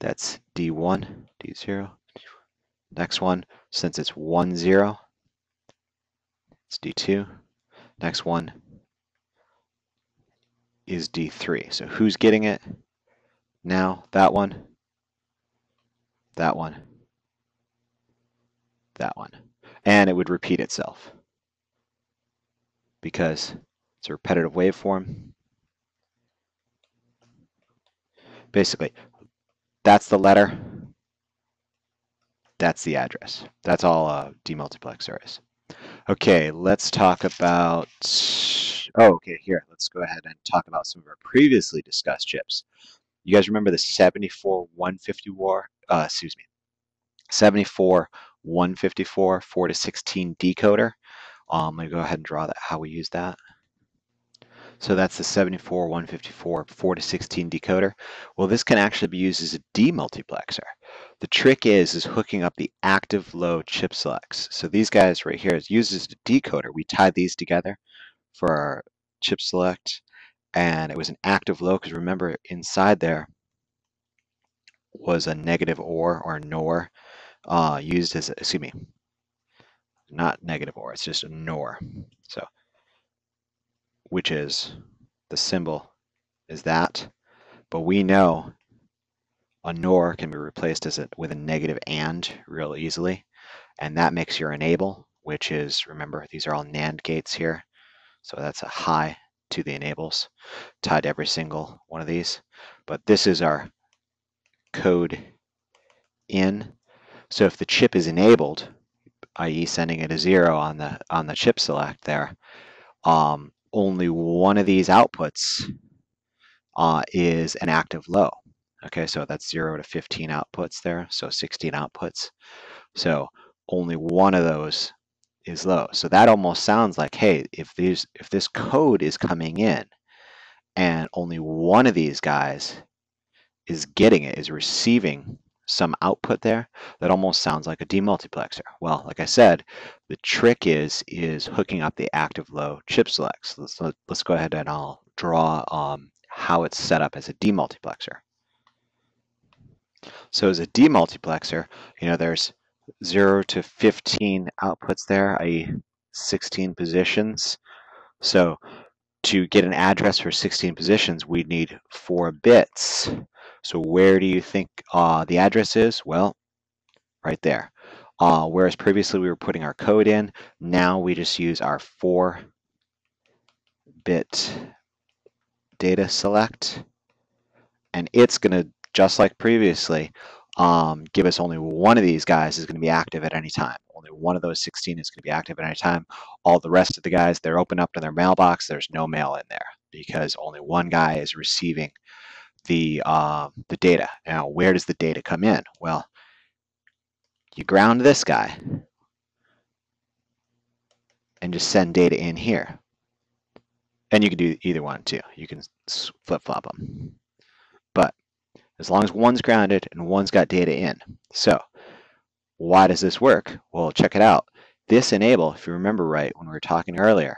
that's D1, D0. Next one, since it's 1, 0, it's D2. Next one is D3. So who's getting it? Now, that one, that one, that one. And it would repeat itself because it's a repetitive waveform. Basically, that's the letter, that's the address. That's all a demultiplexer is. Okay, let's talk about, oh, okay, here, let's go ahead and talk about some of our previously discussed chips. You guys remember the 74 154, uh, excuse me, 74 154 4 to 16 decoder. Um, let me go ahead and draw that, how we use that. So that's the 74 154 4 to 16 decoder. Well, this can actually be used as a demultiplexer. The trick is, is hooking up the active low chip selects. So these guys right here is used as a decoder. We tied these together for our chip select and it was an active low because remember inside there was a negative OR or NOR uh, used as, excuse me, not negative OR, it's just a NOR. So, which is the symbol is that, but we know a NOR can be replaced as a, with a negative AND real easily, and that makes your enable, which is, remember, these are all NAND gates here, so that's a high to the enables, tied to every single one of these. But this is our code in. So if the chip is enabled, i.e. sending it a zero on the on the chip select there, um, only one of these outputs uh, is an active low. Okay, so that's 0 to 15 outputs there, so 16 outputs. So only one of those is low. So that almost sounds like, hey, if these if this code is coming in and only one of these guys is getting it, is receiving some output there, that almost sounds like a demultiplexer. Well, like I said, the trick is is hooking up the active low chip selects. Let's let's go ahead and I'll draw um, how it's set up as a demultiplexer. So as a demultiplexer, you know, there's 0 to 15 outputs there, i.e. 16 positions. So to get an address for 16 positions, we need 4 bits. So where do you think uh, the address is? Well, right there. Uh, whereas previously we were putting our code in, now we just use our 4-bit data select, and it's going to, just like previously, um, give us only one of these guys is going to be active at any time. Only one of those 16 is going to be active at any time. All the rest of the guys, they're open up to their mailbox. There's no mail in there because only one guy is receiving the uh, the data. Now, where does the data come in? Well, you ground this guy and just send data in here. And you can do either one too. You can flip-flop them. But as long as one's grounded and one's got data in. So why does this work? Well, check it out. This enable, if you remember right when we were talking earlier,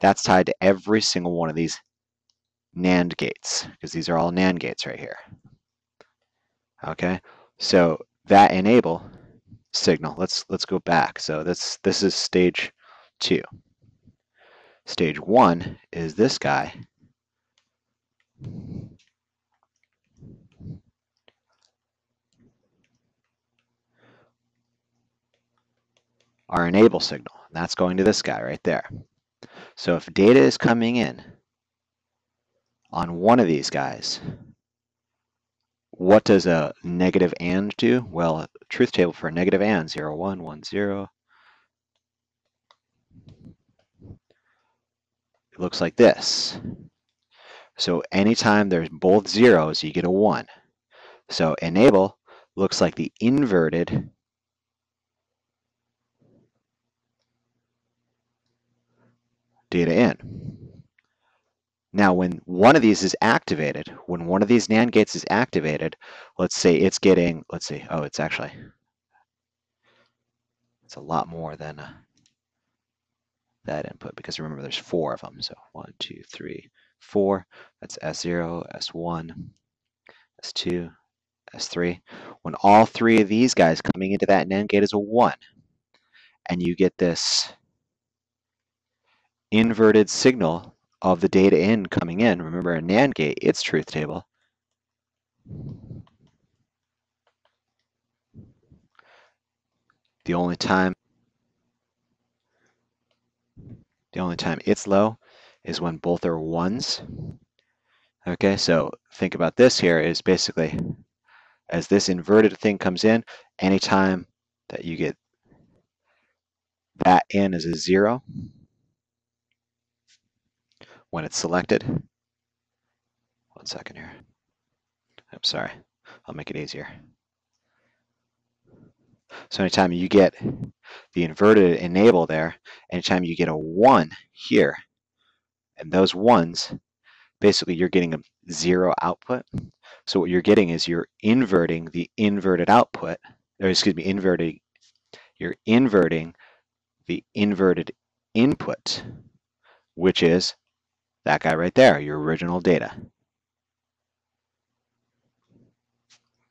that's tied to every single one of these NAND gates, because these are all NAND gates right here. Okay, so that enable signal, let's let's go back. So this this is stage two. Stage one is this guy our enable signal. That's going to this guy right there. So if data is coming in on one of these guys, what does a negative AND do? Well, truth table for a negative AND, 0, 1, 1, 0. It looks like this. So anytime there's both zeros, you get a 1. So enable looks like the inverted data in. Now, when one of these is activated, when one of these NAND gates is activated, let's say it's getting, let's see, oh, it's actually, it's a lot more than uh, that input because remember there's four of them. So one, two, three, four. That's S0, S1, S2, That's 3. When all three of these guys coming into that NAND gate is a 1, and you get this inverted signal of the data in coming in. Remember a NAND gate, its truth table. The only time the only time it's low is when both are ones. Okay, so think about this here is basically as this inverted thing comes in, anytime that you get that in as a zero, when it's selected. One second here. I'm sorry. I'll make it easier. So anytime you get the inverted enable there, anytime you get a 1 here, and those ones, basically you're getting a zero output. So what you're getting is you're inverting the inverted output, or excuse me, inverting, you're inverting the inverted input, which is that guy right there, your original data.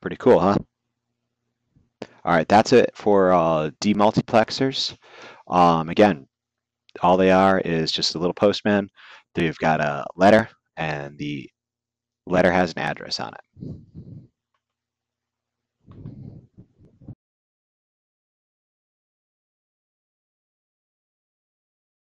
Pretty cool, huh? All right, that's it for uh, demultiplexers. Um, again, all they are is just a little postman. They've got a letter, and the letter has an address on it.